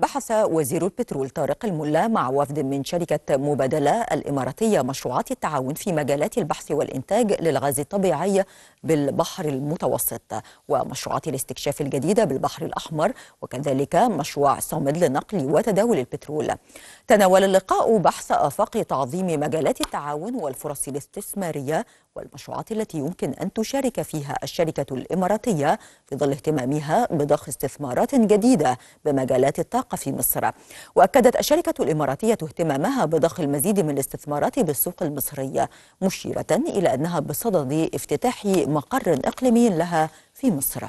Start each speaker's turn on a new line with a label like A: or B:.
A: بحث وزير البترول طارق الملا مع وفد من شركة مبادلة الإماراتية مشروعات التعاون في مجالات البحث والإنتاج للغاز الطبيعي بالبحر المتوسط ومشروعات الاستكشاف الجديدة بالبحر الأحمر وكذلك مشروع صامد لنقل وتداول البترول. تناول اللقاء بحث آفاق تعظيم مجالات التعاون والفرص الاستثمارية والمشروعات التي يمكن أن تشارك فيها الشركة الإماراتية في ظل اهتمامها بضخ استثمارات جديدة بمجالات الطاقة في مصر. وأكدت الشركة الإماراتية اهتمامها بضخ المزيد من الاستثمارات بالسوق المصري مشيرة إلى أنها بصدد افتتاح مقر إقليمي لها في مصر.